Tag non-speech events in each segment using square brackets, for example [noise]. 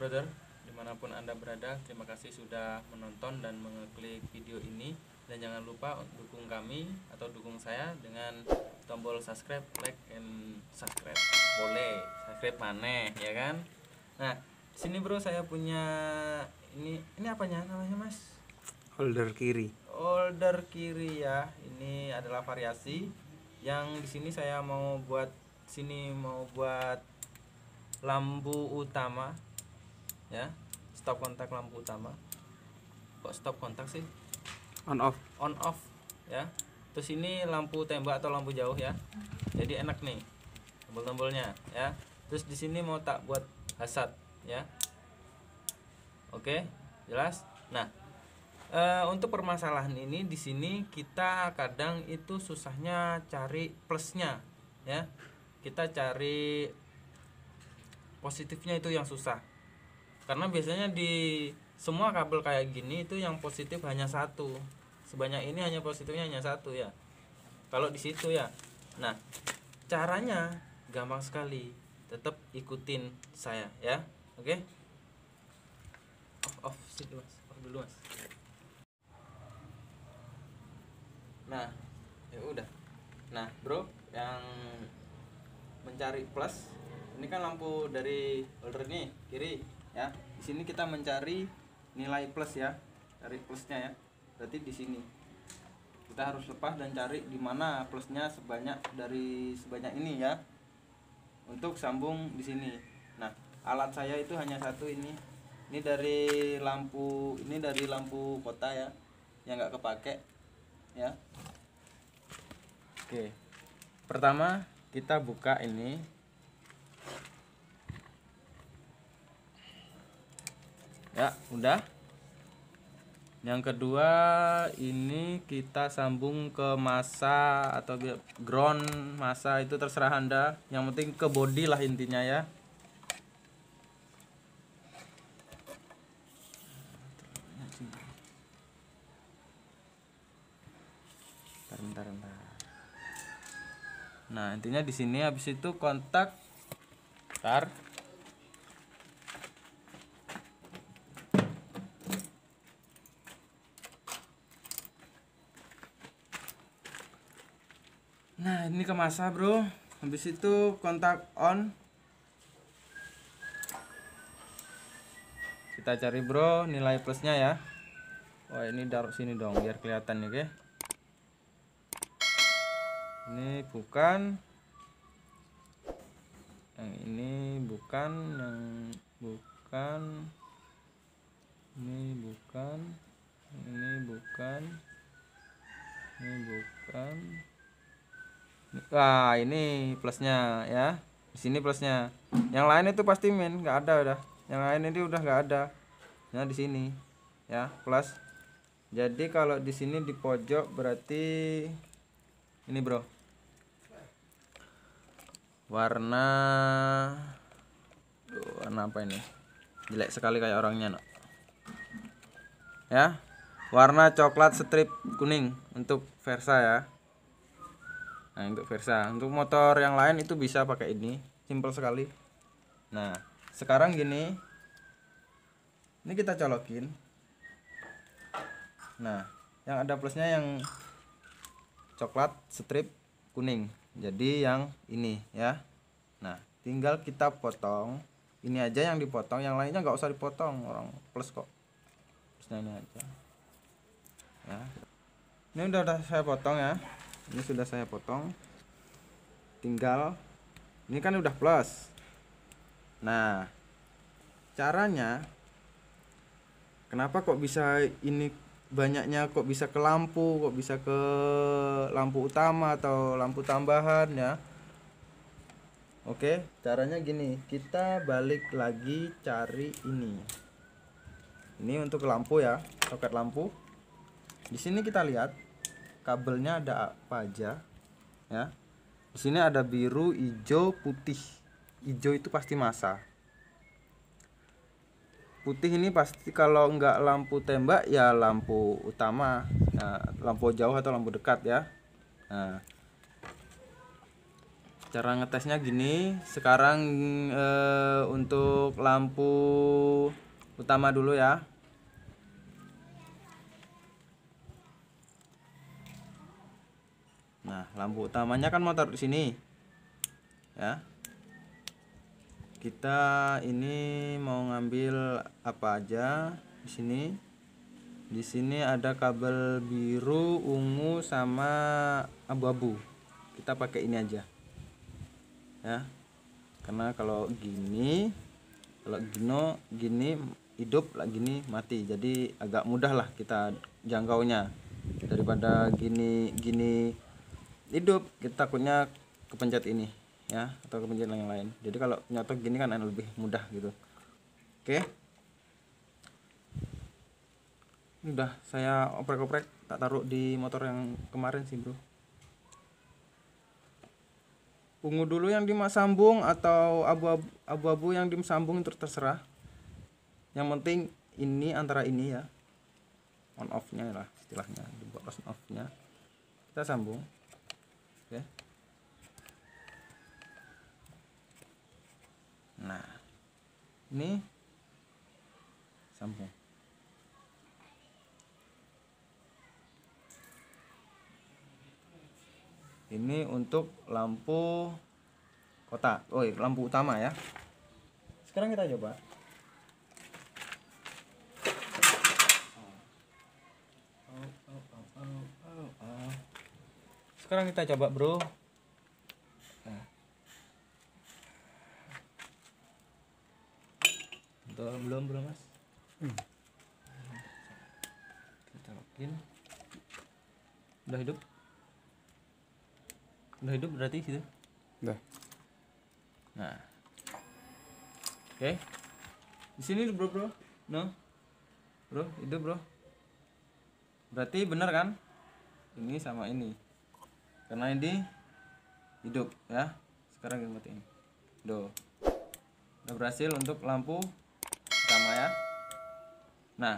brother. Di mana pun anda berada terima kasih sudah menonton dan mengeklik video ini. Dan jangan lupa dukung kami atau dukung saya dengan tombol subscribe like and subscribe. Boleh. Subscribe mana ya kan? Nah sini bro saya punya ini ini apanya namanya mas? Holder kiri. Holder kiri ya. Ini adalah variasi. Yang di sini saya mau buat sini mau buat lampu utama ya stop kontak lampu utama. Kok stop kontak sih? On off. On off ya. Terus ini lampu tembak atau lampu jauh ya. Jadi enak nih tombol-tombolnya ya. Terus di sini mau tak buat hasad ya. Oke jelas? Nah eh, untuk permasalahan ini di sini kita kadang itu susahnya cari plusnya ya. Kita cari positifnya itu yang susah karena biasanya di semua kabel kayak gini itu yang positif hanya satu. Sebanyak ini hanya positifnya hanya satu ya. Kalau di situ ya. Nah caranya gampang sekali. Tetap ikutin saya ya. Oke? Off off sih mas. Off dulu mas. Nah ya udah. Nah bro yang mencari plus ini kan lampu dari holder nih kiri ya. Di sini kita mencari nilai plus ya cari plusnya ya. Berarti di sini. Kita harus lepas dan cari di mana plusnya sebanyak dari sebanyak ini ya. Untuk sambung di sini. Nah alat saya itu hanya satu ini. Ini dari lampu ini dari lampu kota ya yang nggak kepake ya. Oke. Pertama kita buka ini ya udah. Yang kedua ini kita sambung ke masa atau ground masa itu terserah anda. Yang penting ke body lah intinya ya. Bentar, bentar. Nah intinya di sini habis itu kontak. Tar Nah ini ke masa bro. Habis itu kontak on. Kita cari bro nilai plusnya ya. Wah ini taruh sini dong biar kelihatan ya oke? Ini bukan Yang ini bukan Yang bukan Ini bukan Ini bukan Ini bukan Wah, ini plusnya ya. Di sini plusnya. Yang lain itu pasti min, nggak ada udah. Yang lain ini udah nggak ada. Nah, di sini ya, plus. Jadi kalau di sini di pojok berarti ini, Bro. Warna Duh, warna apa ini? Jelek sekali kayak orangnya, no. Ya. Warna coklat strip kuning untuk Versa ya. Nah, untuk Versa. Untuk motor yang lain itu bisa pakai ini, simple sekali. Nah, sekarang gini. Ini kita colokin. Nah, yang ada plusnya yang coklat strip kuning. Jadi yang ini ya. Nah, tinggal kita potong. Ini aja yang dipotong, yang lainnya nggak usah dipotong, orang plus kok. Plusnya ini aja. Ya. Ini udah, udah saya potong ya ini sudah saya potong. Tinggal ini kan udah plus. Nah caranya kenapa kok bisa ini banyaknya kok bisa ke lampu kok bisa ke lampu utama atau lampu tambahan ya? Oke caranya gini. Kita balik lagi cari ini. Ini untuk lampu ya soket lampu. Di sini kita lihat kabelnya ada apa aja ya. Di sini ada biru hijau putih. Hijau itu pasti masa. Putih ini pasti kalau nggak lampu tembak ya lampu utama. Nah, lampu jauh atau lampu dekat ya. Nah. Cara ngetesnya gini sekarang eh, untuk lampu utama dulu ya nah lampu utamanya kan taruh di sini. Ya. Kita ini mau ngambil apa aja di sini? Di sini ada kabel biru ungu sama abu-abu. Kita pakai ini aja. Ya. Karena kalau gini kalau gino gini hidup lah gini mati. Jadi agak mudah lah kita jangkaunya. Daripada gini gini hidup kita takutnya kepencet ini ya atau kepencet yang lain. Jadi kalau nyotok gini kan lebih mudah gitu. Oke? Ini udah saya oprek-oprek tak taruh di motor yang kemarin sih bro. Ungu dulu yang dimasambung atau abu-abu abu-abu yang disambung itu terserah. Yang penting ini antara ini ya. On off nya lah istilahnya dibuat on off nya kita sambung oke nah ini sambung. Ini untuk lampu kota. Oh iya, lampu utama ya. Sekarang kita coba sekarang kita coba bro. Nah. Belum belum mas. Kita lokin udah hidup? Udah hidup berarti situ? Udah. nah. Oke. Di sini bro bro. No? Bro hidup bro. Berarti benar kan? Ini sama ini karena ini hidup ya. Sekarang kita matiin. Do. Udah berhasil untuk lampu utama ya. Nah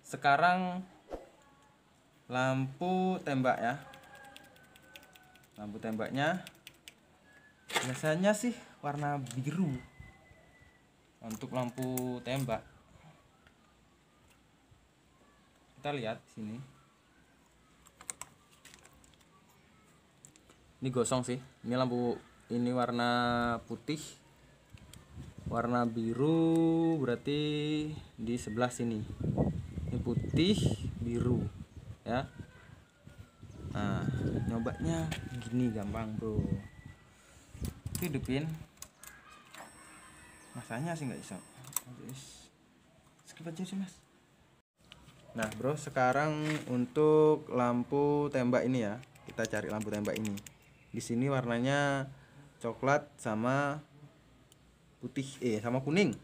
sekarang lampu tembak ya. Lampu tembaknya biasanya sih warna biru untuk lampu tembak. Kita lihat sini ini gosong sih. Ini lampu ini warna putih. Warna biru berarti di sebelah sini. Ini putih biru ya. Nah nyobanya gini gampang bro. Hidupin. Masanya sih nggak bisa. Skip aja sih mas. Nah bro sekarang untuk lampu tembak ini ya. Kita cari lampu tembak ini di sini warnanya coklat sama putih eh sama kuning.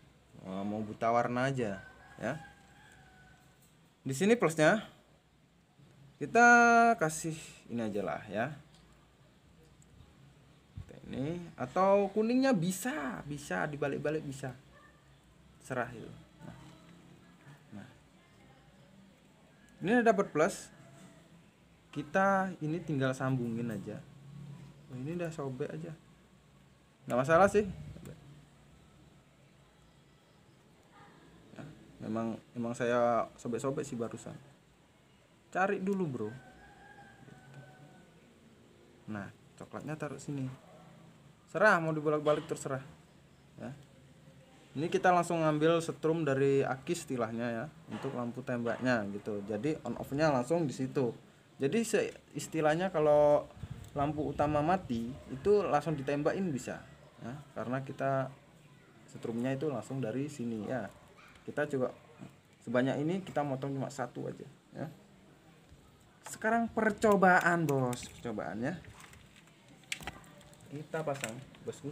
Wah, mau buta warna aja ya. Di sini plusnya kita kasih ini aja lah ya. Ini atau kuningnya bisa bisa dibalik-balik bisa. Serah itu. Nah, nah. ini dapat plus. Kita ini tinggal sambungin aja Oh, ini udah sobek aja. Nggak masalah sih. Ya, memang memang saya sobek-sobek sih barusan. Cari dulu bro. Nah coklatnya taruh sini. Serah mau dibolak-balik terserah. Ya. Ini kita langsung ngambil setrum dari aki istilahnya ya untuk lampu tembaknya gitu. Jadi on off nya langsung di situ. Jadi istilahnya kalau lampu utama mati itu langsung ditembakin bisa. Ya karena kita setrumnya itu langsung dari sini ya. Kita coba sebanyak ini kita motong cuma satu aja ya. Sekarang percobaan bos. Percobaannya kita pasang bosku.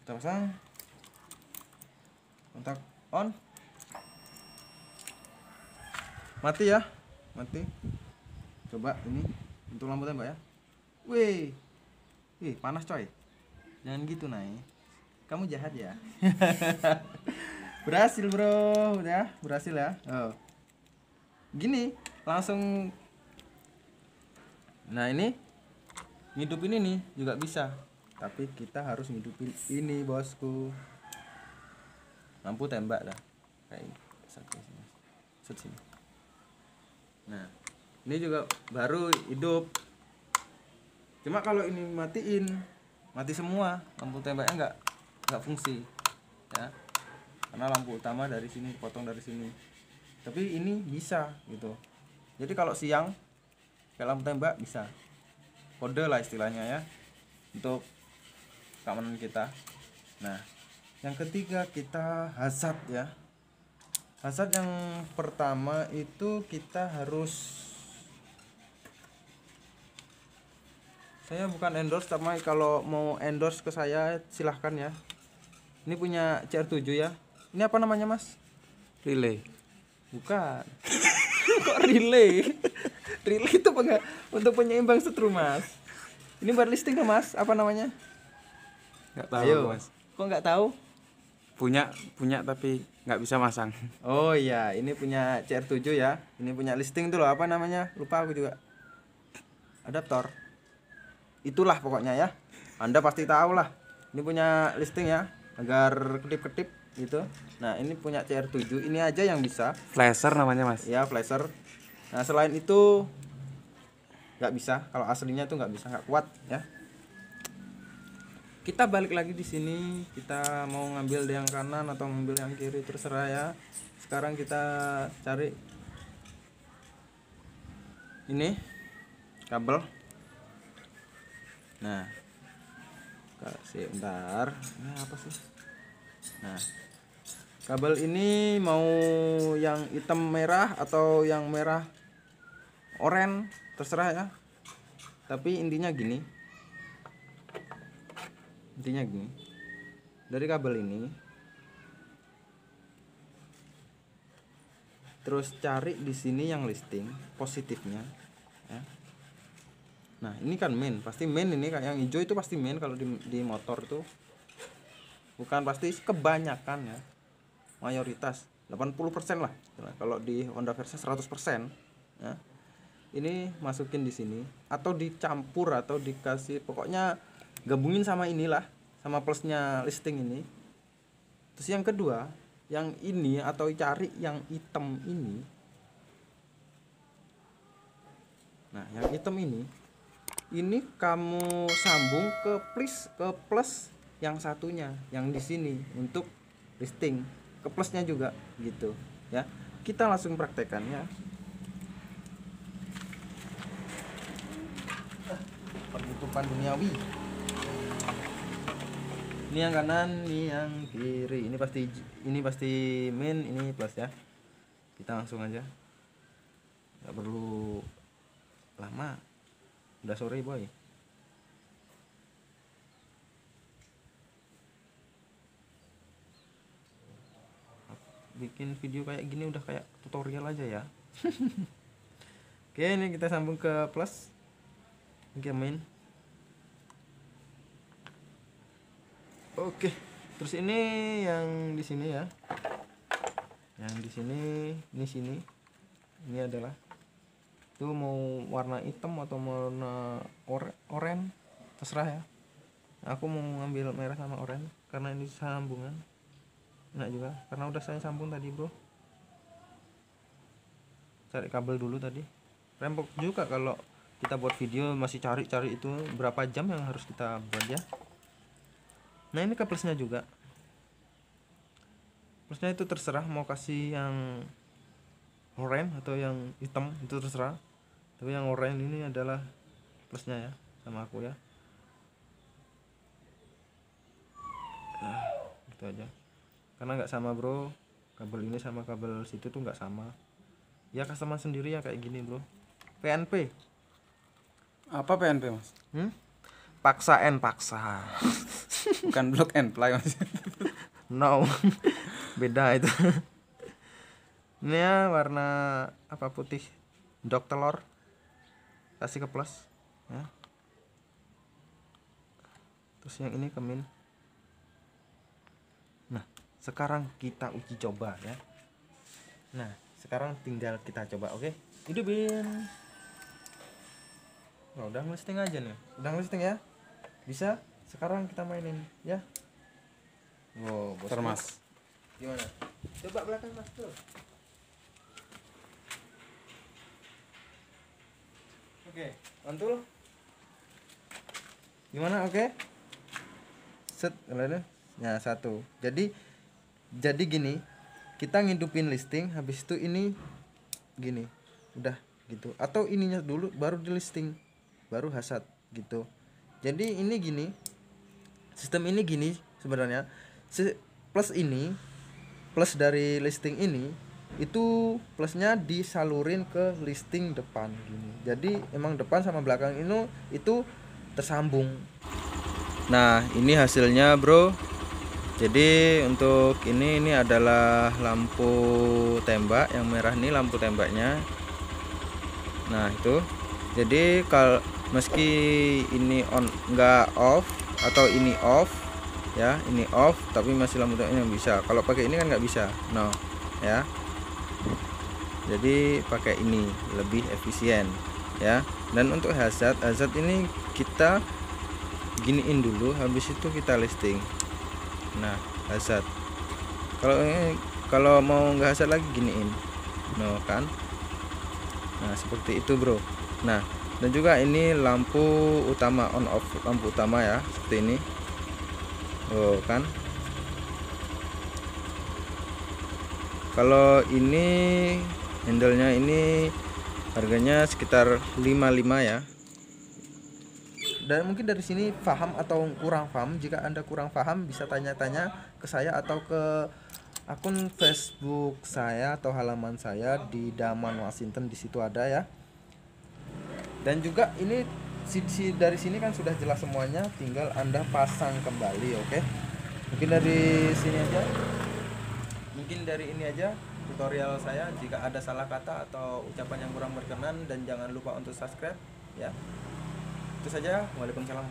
Kita pasang. Kontak on mati ya. Mati. Coba ini untuk lampu tembak ya. Wih. Ih, panas coy. Jangan gitu naik kamu jahat ya. [laughs] Berhasil bro. Udah berhasil ya. Oh. gini langsung. Nah ini. Ngidupin ini juga bisa. Tapi kita harus ngidupin ini bosku. Lampu tembak dah. Kayak satu sini. Set sini nah ini juga baru hidup. Cuma kalau ini matiin mati semua lampu tembaknya nggak nggak fungsi ya. Karena lampu utama dari sini potong dari sini. Tapi ini bisa gitu. Jadi kalau siang kayak lampu tembak bisa. Kode lah istilahnya ya untuk keamanan kita. Nah yang ketiga kita hazard ya hazard yang pertama itu kita harus saya bukan endorse tapi kalau mau endorse ke saya silahkan ya. Ini punya CR7 ya. Ini apa namanya mas? Relay. bukan. [laughs] Kok relay? Relay itu penga- untuk penyeimbang setrum mas. Ini buat listing ke mas. Apa namanya? Nggak tahu Ayo. mas. kok nggak tahu Punya punya tapi nggak bisa masang. oh iya ini punya CR7 ya. Ini punya listing tuh loh apa namanya? Lupa aku juga. Adaptor. Itulah pokoknya ya. Anda pasti tahu lah ini punya listing ya agar kedip-kedip gitu. Nah ini punya CR7 ini aja yang bisa. Flasher namanya mas. ya flasher. Nah selain itu nggak bisa. Kalau aslinya tuh nggak bisa nggak kuat ya kita balik lagi di sini kita mau ngambil yang kanan atau ngambil yang kiri terserah ya. Sekarang kita cari ini kabel. Nah kasih bentar. Ini apa sih? Nah kabel ini mau yang hitam merah atau yang merah oranye terserah ya. Tapi intinya gini intinya gini dari kabel ini terus cari di sini yang listing positifnya ya. nah ini kan main pasti main ini kayak yang hijau itu pasti main kalau di, di motor tuh bukan pasti kebanyakan ya mayoritas 80% lah kalau di Honda Versa 100% ya. ini masukin di sini atau dicampur atau dikasih pokoknya gabungin sama inilah sama plusnya listing ini. Terus yang kedua yang ini atau cari yang hitam ini. Nah yang hitam ini ini kamu sambung ke plus ke plus yang satunya yang di sini untuk listing. Ke plusnya juga gitu ya. Kita langsung praktekkan ya. Penutupan duniawi ini yang kanan ini yang kiri. Ini pasti ini pasti main ini plus ya. Kita langsung aja. Nggak perlu lama. Udah sore boy. Bikin video kayak gini udah kayak tutorial aja ya. [laughs] Oke ini kita sambung ke plus. Oke main oke terus ini yang di sini ya. Yang di sini ini sini. Ini adalah itu mau warna hitam atau warna or oranye? Terserah ya. Aku mau ngambil merah sama oranye karena ini sambungan. Enak juga karena udah saya sambung tadi bro. Cari kabel dulu tadi. Rempok juga kalau kita buat video masih cari-cari itu berapa jam yang harus kita buat ya nah ini ke plusnya juga. Plusnya itu terserah mau kasih yang oranye atau yang hitam itu terserah. Tapi yang oranye ini adalah plusnya ya sama aku ya. Nah, gitu aja. Karena nggak sama bro. Kabel ini sama kabel situ tuh nggak sama. Ya customer sendiri ya kayak gini bro. PNP Apa PNP mas? hmm? Paksa N paksa. [laughs] Bukan block and play no. [laughs] Beda itu. Ini ya warna apa putih. Dok telur. Kasih ke plus ya. Terus yang ini ke min nah sekarang kita uji coba ya. Nah sekarang tinggal kita coba oke? Hidupin nah, udah ngelisting aja nih. Udah ngelisting ya bisa sekarang kita mainin ya. Wow bosku. Termas. gimana? Coba belakang mas tuh. Oke mantul. Gimana oke? Set lalu ya satu. Jadi jadi gini kita ngidupin listing habis itu ini gini. Udah gitu. Atau ininya dulu baru di listing. Baru hasad gitu jadi ini gini sistem ini gini sebenarnya. Plus ini plus dari listing ini itu plusnya disalurin ke listing depan gini. Jadi emang depan sama belakang ini itu tersambung. Nah ini hasilnya bro. Jadi untuk ini ini adalah lampu tembak yang merah ini lampu tembaknya. Nah itu. Jadi kalau meski ini on enggak off atau ini off ya ini off tapi masih lampu tembaknya bisa. Kalau pakai ini kan nggak bisa no ya. Jadi pakai ini lebih efisien ya. Dan untuk hazard hazard ini kita giniin dulu habis itu kita listing. Nah hazard. Kalau ini kalau mau nggak hazard lagi giniin no kan? Nah seperti itu bro. Nah dan juga ini lampu utama on off lampu utama ya seperti ini. Oh kan? Kalau ini handle-nya ini harganya sekitar 55 ya. Dan mungkin dari sini paham atau kurang paham jika anda kurang paham bisa tanya-tanya ke saya atau ke akun Facebook saya atau halaman saya di Daman Washington. Di situ ada ya dan juga ini si, dari sini kan sudah jelas semuanya tinggal anda pasang kembali oke? Mungkin dari sini aja. Mungkin dari ini aja tutorial saya jika ada salah kata atau ucapan yang kurang berkenan dan jangan lupa untuk subscribe ya. Itu saja. Waalaikumsalam